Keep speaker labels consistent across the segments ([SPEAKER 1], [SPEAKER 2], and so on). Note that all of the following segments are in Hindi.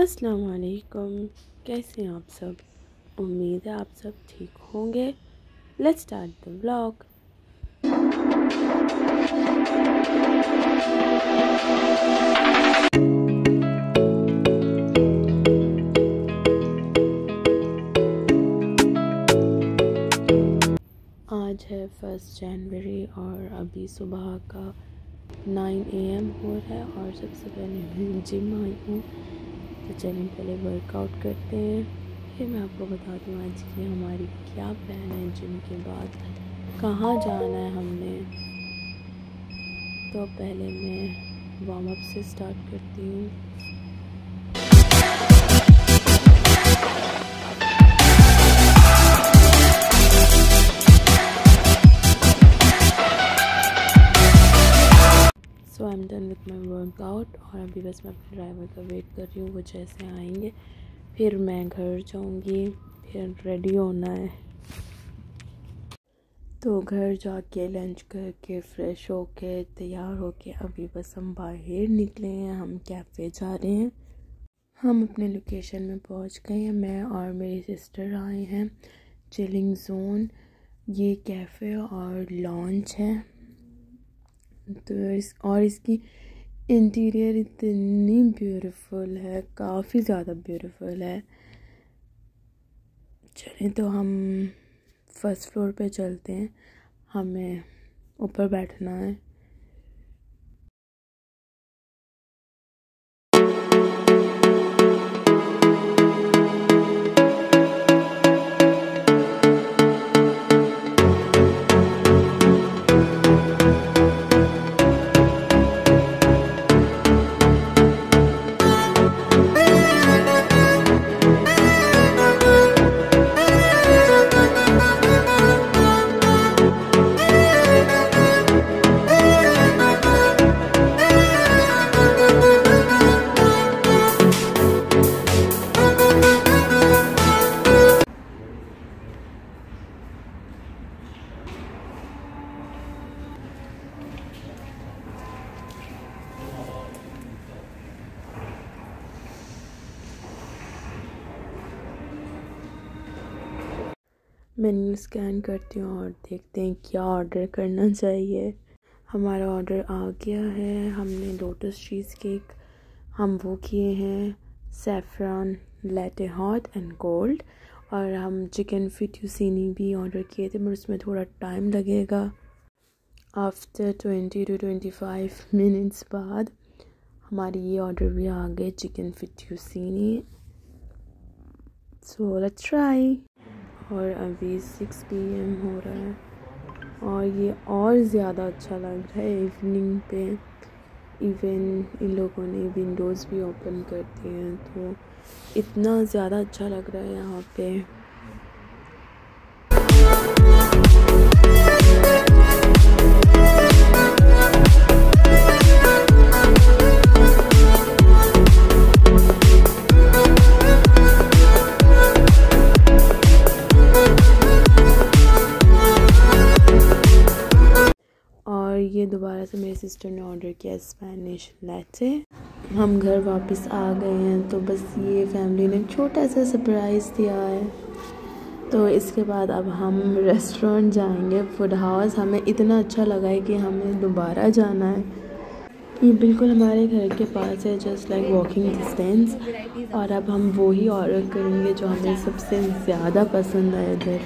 [SPEAKER 1] अस्सलाम वालेकुम कैसे हैं आप सब? उम्मीद है आप सब ठीक होंगे। लेट्स स्टार्ट द व्लॉग आज है फ़र्स्ट जनवरी और अभी सुबह का 9 एम हो रहा है और सबसे पहले मैं जिम आई हूँ। तो चलिए पहले वर्कआउट करते हैं। फिर मैं आपको बता दूँ आज की हमारी क्या प्लान है जिम के बाद कहाँ जाना है हमने। तो पहले मैं वार्म अप से स्टार्ट करती हूँ। विथ माई वर्कआउट और अभी बस मैं अपने ड्राइवर का वेट कर रही हूँ, वो जैसे आएँगे। फिर मैं घर जाऊँगी, फिर रेडी होना है। तो घर जाके लंच करके फ़्रेश होके, तैयार होके अभी बस हम बाहर निकले हैं, हम कैफ़े जा रहे हैं। हम अपने लोकेशन में पहुँच गए हैं, मैं और मेरी सिस्टर आए हैं चिलिंग जोन ये कैफ़े और लॉन्च है। तो इस, और इसकी इंटीरियर इतनी ब्यूटीफुल है, काफ़ी ज़्यादा ब्यूटीफुल है। चलें तो हम फ़र्स्ट फ्लोर पे चलते हैं। हमें ऊपर बैठना है। मेन्यू स्कैन करती हूँ और देखते हैं क्या ऑर्डर करना चाहिए। हमारा ऑर्डर आ गया है। हमने लोटस चीज़ केक हम वो किए हैं सेफ्रॉन लेटे हॉट एंड गोल्ड और हम चिकन फिट्यूसिनी भी ऑर्डर किए थे, मगर उसमें थोड़ा टाइम लगेगा। After twenty two twenty five minutes बाद हमारी ये ऑर्डर भी आ गए chicken fettuccine so let's try और अभी सिक्स पी एम हो रहा है। और ये और ज़्यादा अच्छा लग रहा है इवनिंग पे। इवन इन लोगों ने विंडोज़ भी ओपन कर दिए हैं तो इतना ज़्यादा अच्छा लग रहा है यहाँ पे। ये दोबारा से मेरी सिस्टर ने ऑर्डर किया स्पेनिश लैटे हम घर वापस आ गए हैं तो बस ये फैमिली ने छोटा सा सरप्राइज़ दिया है। तो इसके बाद अब हम रेस्टोरेंट जाएँगे फ़ूड हाउस हमें इतना अच्छा लगा है कि हमें दोबारा जाना है। ये बिल्कुल हमारे घर के पास है जस्ट लाइक वॉकिंग डिस्टेंस और अब हम वो ही ऑर्डर करेंगे जो हमें सबसे ज़्यादा पसंद आया इधर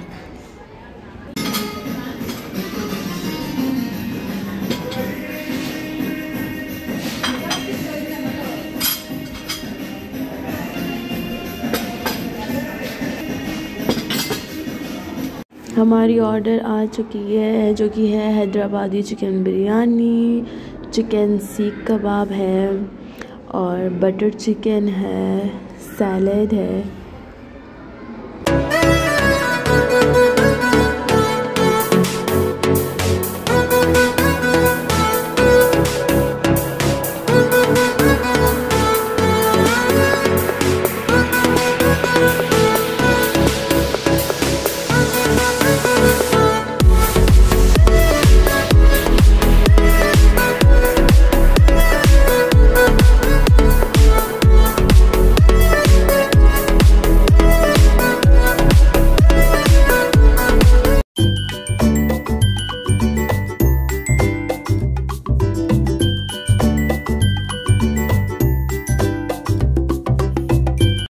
[SPEAKER 1] हमारी ऑर्डर आ चुकी है, जो कि है हैदराबादी चिकन बिरयानी, चिकन सीख कबाब है और बटर चिकन है, सैलड है।